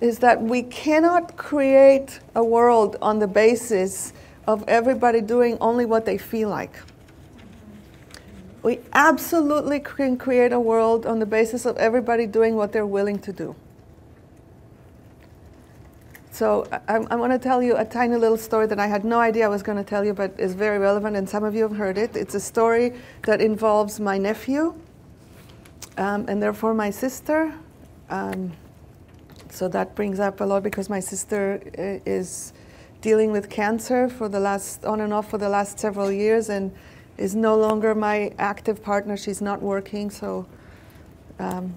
is that we cannot create a world on the basis of everybody doing only what they feel like. We absolutely can create a world on the basis of everybody doing what they're willing to do. So I, I want to tell you a tiny little story that I had no idea I was going to tell you, but is very relevant, and some of you have heard it. It's a story that involves my nephew, um, and therefore my sister. Um, so that brings up a lot because my sister uh, is dealing with cancer for the last on and off for the last several years, and is no longer my active partner. She's not working, so um,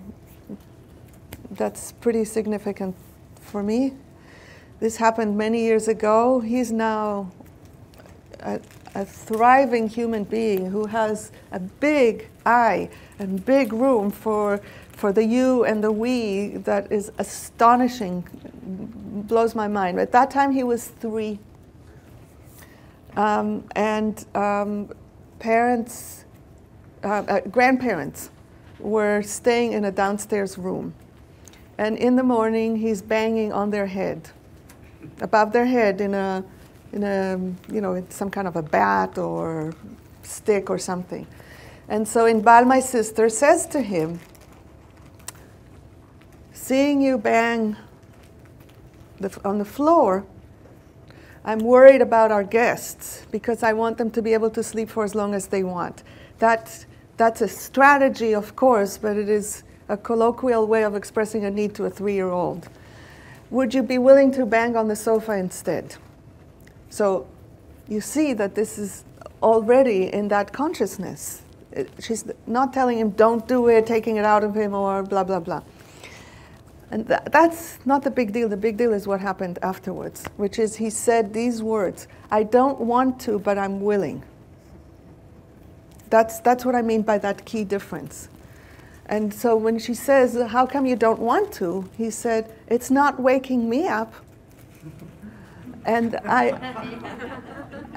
that's pretty significant for me. This happened many years ago. He's now a, a thriving human being who has a big eye and big room for, for the you and the we that is astonishing, blows my mind. At that time, he was three. Um, and um, parents, uh, uh, grandparents were staying in a downstairs room. And in the morning, he's banging on their head above their head in a, in a, you know, some kind of a bat or stick or something. And so in Inbal, my sister, says to him, seeing you bang the, on the floor, I'm worried about our guests because I want them to be able to sleep for as long as they want. That, that's a strategy, of course, but it is a colloquial way of expressing a need to a three year old would you be willing to bang on the sofa instead? So you see that this is already in that consciousness. Uh, she's not telling him, don't do it, taking it out of him, or blah, blah, blah. And th- that's not the big deal. The big deal is what happened afterwards, which is he said these words I don't want to, but I'm willing. That's, that's what I mean by that key difference. And so when she says, How come you don't want to? He said, It's not waking me up. And I,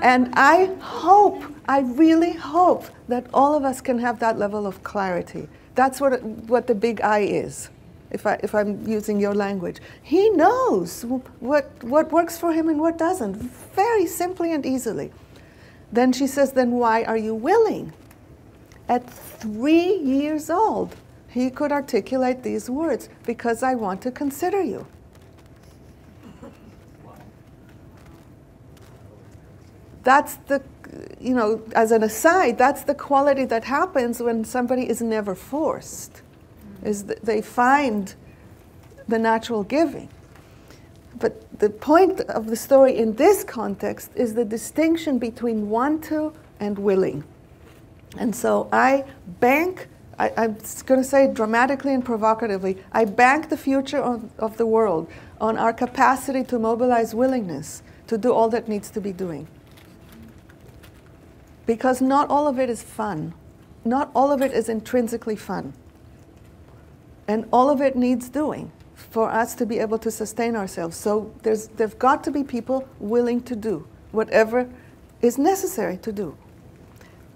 and I hope, I really hope that all of us can have that level of clarity. That's what, what the big I is, if, I, if I'm using your language. He knows what, what works for him and what doesn't, very simply and easily. Then she says, Then why are you willing? At three years old, he could articulate these words because I want to consider you. That's the, you know, as an aside, that's the quality that happens when somebody is never forced, is that they find the natural giving. But the point of the story in this context is the distinction between want to and willing. And so I bank, I, am going to say dramatically and provocatively, I bank the future of, of the world on our capacity to mobilize willingness to do all that needs to be doing. Because not all of it is fun. Not all of it is intrinsically fun. And all of it needs doing for us to be able to sustain ourselves. So there's, there've got to be people willing to do whatever is necessary to do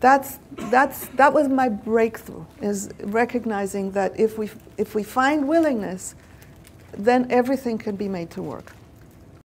that's, that's, that was my breakthrough, is recognizing that if we, if we find willingness, then everything can be made to work.